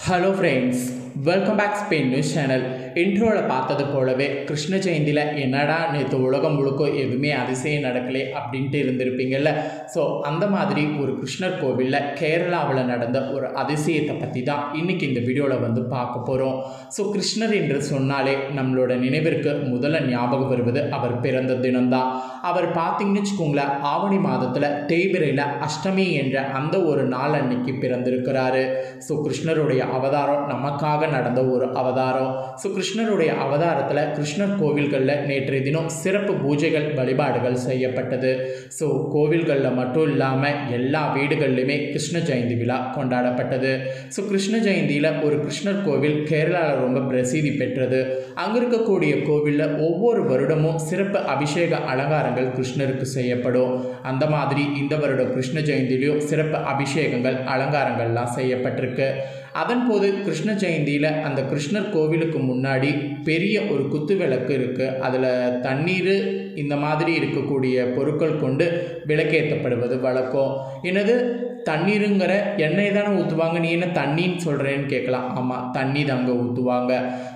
Hello friends welcome back Spain news channel இன்ட்ரோவில் பார்த்தது போலவே கிருஷ்ண ஜெயந்தியில் என்னடா நேற்று உலகம் முழுக்க எதுவுமே அதிசயம் நடக்கலை அப்படின்ட்டு இருந்திருப்பீங்கள்ல ஸோ அந்த மாதிரி ஒரு கிருஷ்ணர் கோவிலில் கேரளாவில் நடந்த ஒரு அதிசயத்தை பற்றி தான் இன்றைக்கி இந்த வீடியோவில் வந்து பார்க்க போகிறோம் ஸோ கிருஷ்ணர் என்று சொன்னாலே நம்மளோட நினைவிற்கு முதல்ல ஞாபகம் வருவது அவர் பிறந்த தினம்தான். அவர் பார்த்தீங்கன்னு வச்சுக்கோங்களேன் ஆவணி மாதத்தில் தேய்பிரையில் அஷ்டமி என்ற அந்த ஒரு நாள் அன்னைக்கு பிறந்திருக்கிறாரு. ஸோ கிருஷ்ணருடைய அவதாரம் நமக்காக நடந்த ஒரு அவதாரம். ஸோ கிருஷ்ணருடைய அவதாரத்தில் கிருஷ்ணர் கோவில்களில் நேற்றைய தினம் சிறப்பு பூஜைகள் வழிபாடுகள் செய்யப்பட்டது. ஸோ கோவில்களில் மட்டும் இல்லாமல் எல்லா வீடுகள்லையுமே கிருஷ்ண ஜெயந்தி விழா கொண்டாடப்பட்டது. ஸோ கிருஷ்ண ஜெயந்தியில் ஒரு கிருஷ்ணர் கோவில் கேரளாவில் ரொம்ப பிரசித்தி பெற்றது. அங்கே இருக்கக்கூடிய கோவிலில் ஒவ்வொரு வருடமும் சிறப்பு அபிஷேக அலங்காரங்கள் கிருஷ்ணருக்கு செய்யப்படும். அந்த மாதிரி இந்த வருடம் கிருஷ்ண ஜெயந்திலையும் சிறப்பு அபிஷேகங்கள் அலங்காரங்கள்லாம் செய்யப்பட்டிருக்கு. அதன் போது கிருஷ்ண ஜெயந்தியில் அந்த கிருஷ்ணர் கோவிலுக்கு முன்னாடி பெரிய ஒரு குத்து விளக்கு இருக்குது அதில் தண்ணீர் இந்த மாதிரி இருக்கக்கூடிய பொருட்கள் கொண்டு விளக்கேற்றப்படுவது வழக்கம். என்னது? தண்ணீருங்கிற எண்ணெய் தானே ஊற்றுவாங்க நீ என்ன தண்ணின்னு சொல்கிறேன்னு கேட்கலாம். ஆமாம் தண்ணி தாங்க ஊற்றுவாங்க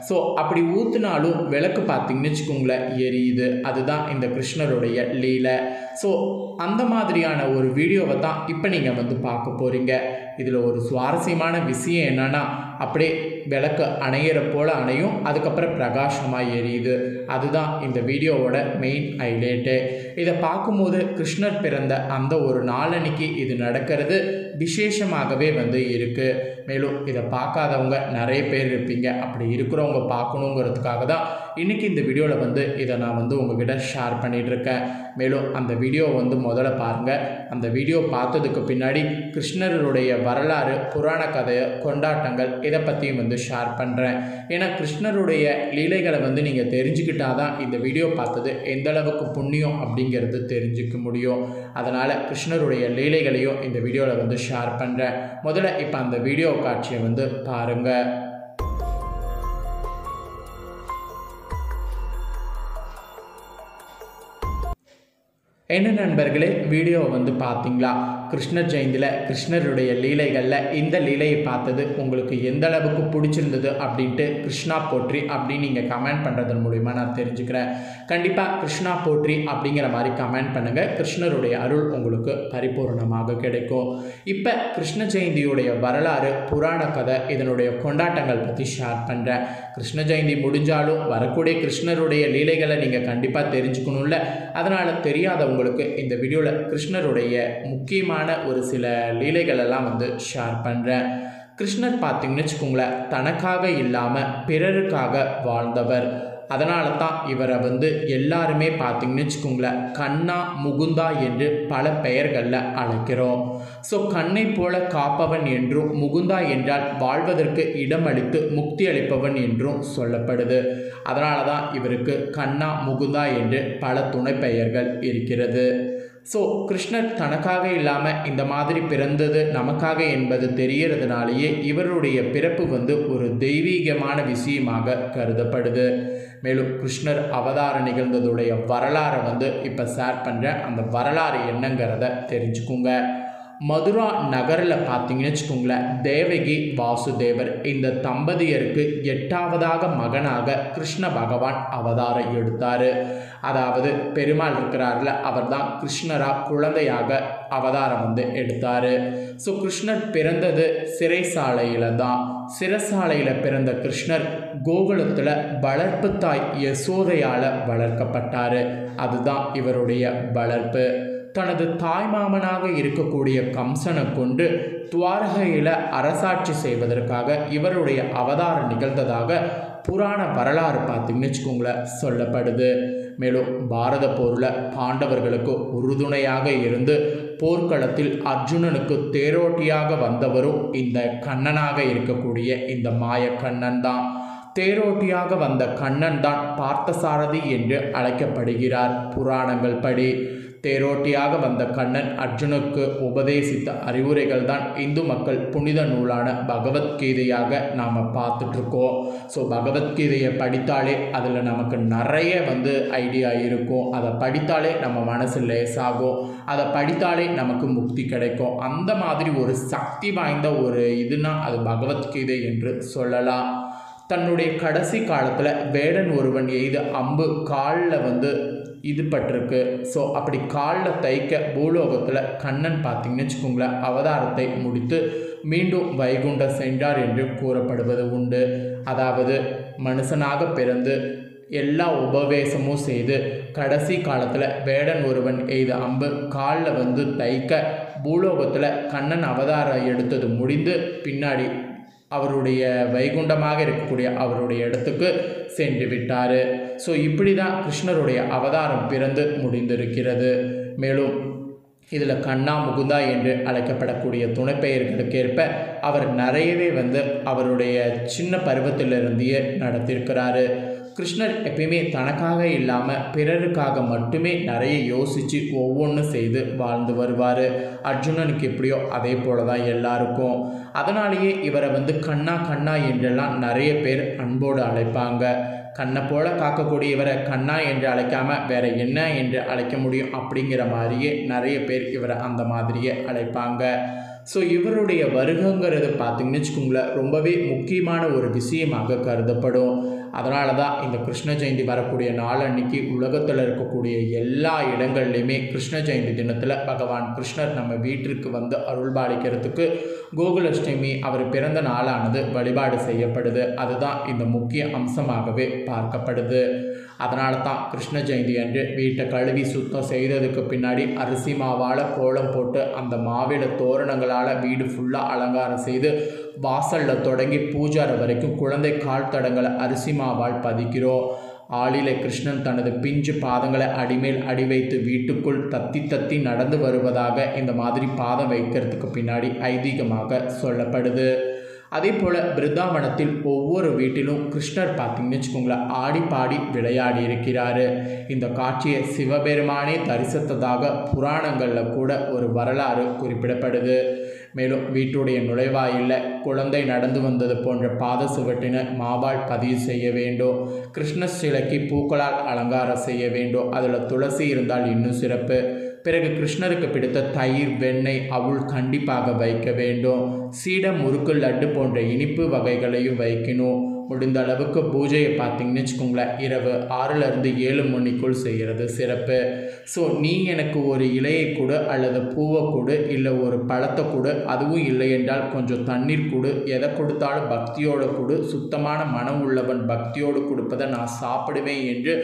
ஸோ அப்படி ஊற்றுனாலும் விளக்கு பார்த்தீங்கன்னு வச்சுக்கோங்களேன் எரியுது. அதுதான் இந்த கிருஷ்ணருடைய லீலை. ஸோ அந்த மாதிரியான ஒரு வீடியோவை தான் இப்போ நீங்கள் வந்து பார்க்க போகிறீங்க இதில் ஒரு சுவாரஸ்யமான விஷயம் என்னென்னா அப்படியே விளக்கு அணையிற போல் அணையும் அதுக்கப்புறம் பிரகாசமாக எரியுது. அதுதான் இந்த வீடியோவோட மெயின் ஹைலைட்டு இதை பார்க்கும்போது கிருஷ்ணர் பிறந்த அந்த ஒரு நாளன்னைக்கு இது நடக்கிறது. விசேஷமாகவே வந்து இருக்குது மேலும் இதை பார்க்காதவங்க நிறைய பேர் இருப்பீங்க. அப்படி இருக்கிறவங்க பார்க்கணுங்கிறதுக்காக தான் இன்றைக்கி இந்த வீடியோவில் வந்து இதை நான் வந்து உங்ககிட்ட ஷேர் பண்ணிகிட்ருக்கேன் மேலும் அந்த வீடியோ வந்து முதல்ல பாருங்கள் அந்த வீடியோ பார்த்ததுக்கு பின்னாடி கிருஷ்ணருடைய வரலாறு புராண கதை கொண்டாட்டங்கள் இதை பற்றியும் வந்து ஷேர் பண்ணுறேன் ஏன்னா கிருஷ்ணருடைய லீலைகளை வந்து நீங்கள் தெரிஞ்சுக்கிட்டால் தான் இந்த வீடியோ பார்த்தது எந்த அளவுக்கு புண்ணியம் அப்படிங்கிறது தெரிஞ்சுக்க முடியும். அதனால் கிருஷ்ணருடைய லீலைகளையும் இந்த வீடியோவில் வந்து ஷேர் பண்ணுறேன் முதல்ல இப்போ அந்த வீடியோ காட்சியை வந்து பாருங்கள் என்ன நண்பர்களே வீடியோவை வந்து பார்த்தீங்களா? கிருஷ்ணர் ஜெயந்தியில் கிருஷ்ணருடைய லீலைகளில் இந்த லீலையை பார்த்தது உங்களுக்கு எந்த அளவுக்கு பிடிச்சிருந்தது அப்படின்ட்டு கிருஷ்ணா போற்றி அப்படின்னு நீங்கள் கமெண்ட் பண்ணுறதன் மூலிமா நான் தெரிஞ்சுக்கிறேன். கண்டிப்பாக கிருஷ்ணா போற்றி அப்படிங்கிற மாதிரி கமெண்ட் பண்ணுங்கள் கிருஷ்ணருடைய அருள் உங்களுக்கு பரிபூர்ணமாக கிடைக்கும். இப்போ கிருஷ்ண ஜெயந்தியுடைய வரலாறு புராண கதை இதனுடைய கொண்டாட்டங்கள் பற்றி ஷேர் பண்ணுறேன் கிருஷ்ண ஜெயந்தி முடிஞ்சாலும் வரக்கூடிய கிருஷ்ணருடைய லீலைகளை நீங்கள் கண்டிப்பாக தெரிஞ்சுக்கணும்ல. அதனால் உங்களுக்கு இந்த வீடியோவில் கிருஷ்ணருடைய முக்கியமான ஒரு சில லீலைகளெல்லாம் வந்து ஷேர் பண்ணுறேன் கிருஷ்ணர் பார்த்தீங்கன்னு வச்சுக்கோங்களேன் தனக்காக இல்லாமல் பிறருக்காக வாழ்ந்தவர். அதனால தான் இவரை வந்து எல்லாருமே பார்த்தீங்கன்னு வச்சுக்கோங்களேன் கண்ணா முகுந்தா என்று பல பெயர்களில் அழைக்கிறோம். ஸோ கண்ணை போல காப்பவன் என்றும் முகுந்தா என்றால் வாழ்வதற்கு இடமளித்து முக்தி அளிப்பவன் என்றும் சொல்லப்படுது. அதனால தான் இவருக்கு கண்ணா முகுந்தா என்று பல துணை பெயர்கள் இருக்கிறது. ஸோ கிருஷ்ணர் தனக்காக இல்லாமல் இந்த மாதிரி பிறந்தது நமக்காக என்பது தெரியறதுனாலேயே இவருடைய பிறப்பு வந்து ஒரு தெய்வீகமான விஷயமாக கருதப்படுது. மேலும் கிருஷ்ணர் அவதாரம் நிகழ்ந்ததுடைய வரலாறை வந்து இப்போ ஷேர் பண்ணுறேன் அந்த வரலாறு என்னங்கிறத தெரிஞ்சுக்குங்க. மதுரா நகரில் பார்த்தீங்கன்னு வச்சுக்கோங்களேன் தேவகி வாசுதேவர் இந்த தம்பதியருக்கு எட்டாவதாக மகனாக கிருஷ்ண பகவான் அவதாரம் எடுத்தார். அதாவது பெருமாள் இருக்கிறார்ல அவர் தான் கிருஷ்ணராக குழந்தையாக அவதாரம் வந்து எடுத்தார். ஸோ கிருஷ்ணர் பிறந்தது சிறைசாலையில் தான். சிறைசாலையில் பிறந்த கிருஷ்ணர் கோகுலத்தில் வளர்ப்பு தாய் யசோதையால் வளர்க்கப்பட்டார். அதுதான் இவருடைய வளர்ப்பு. தனது தாய்மாமனாக இருக்கக்கூடிய கம்சனை கொண்டு துவாரகையில் அரசாட்சி செய்வதற்காக இவருடைய அவதாரம் நிகழ்ந்ததாக புராண வரலாறு பார்த்தீங்கன்னு வச்சுக்கோங்களேன் சொல்லப்படுது. மேலும் பாரத போரில் பாண்டவர்களுக்கு உறுதுணையாக இருந்து போர்க்களத்தில் அர்ஜுனனுக்கு தேரோட்டியாக வந்தவரும் இந்த கண்ணனாக இருக்கக்கூடிய இந்த மாய கண்ணன் தான். தேரோட்டியாக வந்த கண்ணன் தான் பார்த்தசாரதி என்று அழைக்கப்படுகிறார் புராணங்கள் படி. தேரோட்டியாக வந்த கண்ணன் அர்ஜுனுக்கு உபதேசித்த அறிவுரைகள் தான் இந்து மக்கள் புனித நூலான பகவத்கீதையாக நாம் பார்த்துட்ருக்கோம். ஸோ பகவத்கீதையை படித்தாலே அதில் நமக்கு நிறைய வந்து ஐடியா இருக்கும். அதை படித்தாலே நம்ம மனசு லேசாகும். அதை படித்தாலே நமக்கு முக்தி கிடைக்கும். அந்த மாதிரி ஒரு சக்தி வாய்ந்த ஒரு இதுனா அது பகவத்கீதை என்று சொல்லலாம். தன்னுடைய கடைசி காலத்தில் வேடன் ஒருவன் எய்த அம்பு காலில் வந்து இது பட்டிருக்கு ஸோ அப்படி காலில் தைக்க பூலோகத்தில் கண்ணன் பார்த்தீங்கன்னு வச்சுக்கோங்களேன் அவதாரத்தை முடித்து மீண்டும் வைகுண்டம் சென்றார் என்று கூறப்படுவது உண்டு. அதாவது மனுஷனாக பிறந்து எல்லா உபவேசமும் செய்து கடைசி காலத்தில் வேடன் ஒருவன் எய்த அம்பு காலில் வந்து தைக்க பூலோகத்தில் கண்ணன் அவதாரம் எடுத்தது முடிந்து பின்னாடி அவருடைய வைகுண்டமாக இருக்கக்கூடிய அவருடைய இடத்துக்கு சென்று விட்டார். ஸோ இப்படி தான் கிருஷ்ணருடைய அவதாரம் பிறந்து முடிந்திருக்கிறது. மேலும் இதில் கண்ணா முகுந்தா என்று அழைக்கப்படக்கூடிய துணைப்பெயர்களுக்கேற்ப அவர் நிறையவே வந்து அவருடைய சின்ன பருவத்திலிருந்தே நடத்தியிருக்கிறாரு கிருஷ்ணர் எப்பயுமே தனக்காக இல்லாமல் பிறருக்காக மட்டுமே நிறைய யோசித்து ஒவ்வொன்றும் செய்து வாழ்ந்து வருவார். அர்ஜுனனுக்கு எப்படியோ அதே போல தான் எல்லாருக்கும். அதனாலேயே இவரை வந்து கண்ணா கண்ணா என்றெல்லாம் நிறைய பேர் அன்போடு அழைப்பாங்க. கண்ணை போல காக்கக்கூடியவரை கண்ணா என்று அழைக்காமல் வேற என்ன என்று அழைக்க முடியும் அப்படிங்கிற மாதிரியே நிறைய பேர் இவரை அந்த மாதிரியே அழைப்பாங்க. ஸோ இவருடைய வருகங்கிறது பார்த்தீங்கன்னு வச்சுக்கோங்களேன் ரொம்பவே முக்கியமான ஒரு விஷயமாக கருதப்படும். அதனால தான் இந்த கிருஷ்ண ஜெயந்தி வரக்கூடிய நாள் அன்னைக்கு உலகத்தில் இருக்கக்கூடிய எல்லா இடங்கள்லையுமே கிருஷ்ண ஜெயந்தி தினத்தில் பகவான் கிருஷ்ணர் நம்ம வீட்டிற்கு வந்து அருள்பாலிக்கிறதுக்கு கோகுலஷ்டமி அவர் பிறந்த நாளானது வழிபாடு செய்யப்படுது. அதுதான் இந்த முக்கிய அம்சமாகவே பார்க்கப்படுது. அதனால தான் கிருஷ்ண ஜெயந்தி அன்று வீட்டை கழுவி சுத்தம் செய்ததுக்கு பின்னாடி அரிசி மாவால் கோலம் போட்டு அந்த மாவில தோரணங்களால் வீடு ஃபுல்லாக அலங்காரம் செய்து வாசலில் தொடங்கி பூஜாரை வரைக்கும் குழந்தை கால் தடங்களை அரிசி மாவால் பதிக்கிறோம் ஆளில கிருஷ்ணன் தனது பிஞ்சு பாதங்களை அடிமேல் அடி வைத்து வீட்டுக்குள் தத்தி தத்தி நடந்து வருவதாக இந்த மாதிரி பாதம் வைக்கிறதுக்கு பின்னாடி ஐதீகமாக சொல்லப்படுது. அதே போல் பிருந்தாவனத்தில் ஒவ்வொரு வீட்டிலும் கிருஷ்ணர் பார்த்திங்கன்னு வச்சுக்கோங்களேன் ஆடி பாடி விளையாடி இருக்கிறாரு. இந்த காட்சியை சிவபெருமானே தரிசித்ததாக புராணங்களில் கூட ஒரு வரலாறு குறிப்பிடப்படுது. மேலும் வீட்டுடைய நுழைவாயிலில் குழந்தை நடந்து வந்தது போன்ற பாத சுவட்டினை மாவால் பதிவு செய்ய வேண்டும். கிருஷ்ண சிலைக்கு பூக்களால் அலங்காரம் செய்ய வேண்டும். அதில் துளசி இருந்தால் இன்னும் சிறப்பு. பிறகு கிருஷ்ணருக்கு பிடித்த தயிர் வெண்ணெய் அவுள் கண்டிப்பாக வைக்க வேண்டும். சீடம் முறுக்கு லட்டு போன்ற இனிப்பு வகைகளையும் வைக்கணும். முடிந்த அளவுக்கு பூஜையை பார்த்தீங்கன்னு வச்சுக்கோங்களேன். இரவு ஆறுலேருந்து ஏழு மணிக்குள் செய்கிறது சிறப்பு. ஸோ நீ எனக்கு ஒரு இலையை கொடு அல்லது பூவை கொடு இல்லை ஒரு பழத்தை கொடு அதுவும் இல்லை என்றால் கொஞ்சம் தண்ணீர் கொடு எதை கொடுத்தாலும் பக்தியோடு கொடு சுத்தமான மனம் உள்ளவன் பக்தியோடு கொடுப்பதை நான் சாப்பிடுவேன் என்று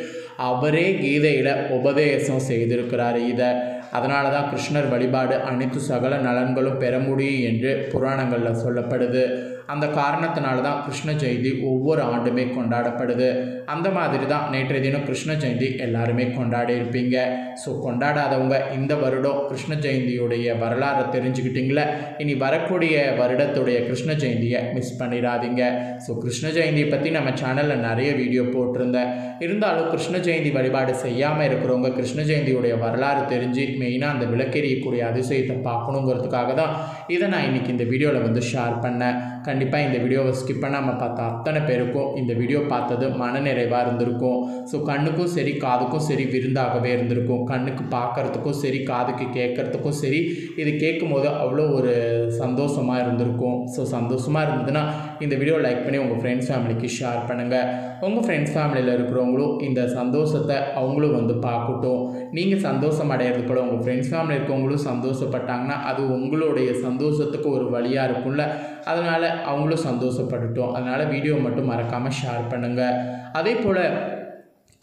அவரே கீதையில் உபதேசம் செய்திருக்கிறார் இதை. அதனால தான் கிருஷ்ணர் வழிபாடு அனைத்து சகல நலன்களும் பெற முடியும் என்று புராணங்களில் சொல்லப்படுது. அந்த காரணத்தினால தான் கிருஷ்ண ஜெயந்தி ஒவ்வொரு ஆண்டுமே கொண்டாடப்படுது. அந்த மாதிரி தான் நேற்றைய தினம் கிருஷ்ண ஜெயந்தி எல்லாருமே கொண்டாடி இருப்பீங்க. ஸோ கொண்டாடாதவங்க இந்த வருடம் கிருஷ்ண ஜெயந்தியுடைய வரலாறை தெரிஞ்சுக்கிட்டீங்களே? இனி வரக்கூடிய வருடத்துடைய கிருஷ்ண ஜெயந்தியை மிஸ் பண்ணிடாதீங்க. ஸோ கிருஷ்ண ஜெயந்தியை பற்றி நம்ம சேனலில் நிறைய வீடியோ போட்டிருந்தேன். இருந்தாலும் கிருஷ்ண ஜெயந்தி வழிபாடு செய்யாமல் இருக்கிறவங்க கிருஷ்ண ஜெயந்தியுடைய வரலாறு தெரிஞ்சு மெயினாக அந்த விளக்கெறியக்கூடிய அதிசயத்தை பார்க்கணுங்கிறதுக்காக தான் இதை நான் இன்றைக்கி இந்த வீடியோவில் வந்து ஷேர் பண்ணேன். கண்டிப்பாக இந்த வீடியோவை ஸ்கிப் பண்ணாமல் பார்த்த அத்தனை பேருக்கும் இந்த வீடியோ பார்த்தது மனநிறைவாக இருந்திருக்கும். ஸோ கண்ணுக்கும் சரி காதுக்கும் சரி விருந்தாகவே இருந்திருக்கும். கண்ணுக்கு பார்க்கறதுக்கும் சரி காதுக்கு கேட்கறதுக்கும் சரி இது கேட்கும்போது அவ்வளோ ஒரு சந்தோஷமாக இருந்திருக்கும். ஸோ சந்தோஷமாக இருந்ததுன்னா இந்த வீடியோ லைக் பண்ணி உங்கள் ஃப்ரெண்ட்ஸ் ஃபேமிலிக்கு ஷேர் பண்ணுங்கள் உங்கள் ஃப்ரெண்ட்ஸ் ஃபேமிலியில் இருக்கிறவங்களும் இந்த சந்தோஷத்தை அவங்களும் வந்து பார்க்கட்டும். நீங்கள் சந்தோஷம் அடையிறது கூட உங்கள் ஃப்ரெண்ட்ஸ் ஃபேமிலி இருக்கவங்களும் சந்தோஷப்பட்டாங்கன்னா அது உங்களுடைய சந்தோஷத்துக்கு ஒரு வழியாக இருக்கும்ல. அதனால் அவங்களும் சந்தோஷப்பட்டுட்டோம். அதனால் வீடியோ மட்டும் மறக்காமல் ஷேர் பண்ணுங்கள் அதே போல்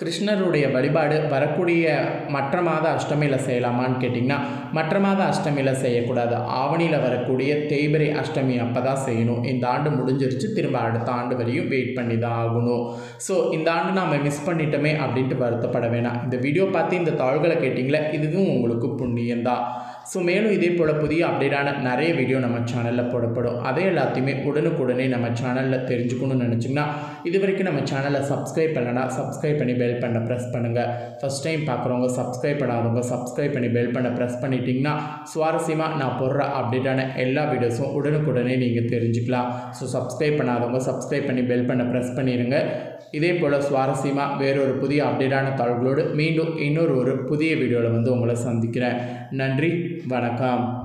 கிருஷ்ணருடைய வழிபாடு வரக்கூடிய மற்ற மாத அஷ்டமியில் செய்யலாமான்னு கேட்டிங்கன்னா மற்ற மாத அஷ்டமியில் செய்யக்கூடாது. ஆவணியில் வரக்கூடிய தேய்பிரை அஷ்டமி அப்போ தான் செய்யணும். இந்த ஆண்டு முடிஞ்சிருச்சு. திரும்ப அடுத்த ஆண்டு வரையும் வெயிட் பண்ணி தான் ஆகணும். ஸோ இந்த ஆண்டு நாம் மிஸ் பண்ணிட்டோமே அப்படின்ட்டு வருத்தப்பட வேணாம். இந்த வீடியோ பார்த்து இந்த தாள்களை கேட்டிங்களே இதுவும் உங்களுக்கு புண்ணியம்தான். ஸோ மேலும் இதே போல் புதிய அப்டேட்டான நிறைய வீடியோ நம்ம சேனலில் போடப்படும். அதே எல்லாத்தையுமே உடனுக்குடனே நம்ம சேனலில் தெரிஞ்சுக்கணும்னு நினச்சிங்கன்னா இது வரைக்கும் நம்ம சேனலை சப்ஸ்கிரைப் பண்ணனா சப்ஸ்கிரைப் பண்ணி பெல் பண்ண ப்ரெஸ் பண்ணுங்கள் ஃபஸ்ட் டைம் பார்க்குறவங்க சப்ஸ்கிரைப் பண்ணாதவங்க சப்ஸ்கிரைப் பண்ணி பெல் பண்ண ப்ரெஸ் பண்ணிட்டீங்கன்னா சுவாரஸ்யமாக நான் போடுற அப்டேட்டான எல்லா வீடியோஸும் உடனுக்குடனே நீங்கள் தெரிஞ்சுக்கலாம். ஸோ சப்ஸ்கிரைப் பண்ணாதவங்க சப்ஸ்கிரைப் பண்ணி பெல் பண்ண ப்ரெஸ் பண்ணிடுங்க இதே போல் சுவாரஸ்யமாக வேறொரு புதிய அப்டேட்டான தகவல்களோடு மீண்டும் இன்னொரு ஒரு புதிய வீடியோவில் வந்து உங்களை சந்திக்கிறேன். நன்றி வணக்கம்.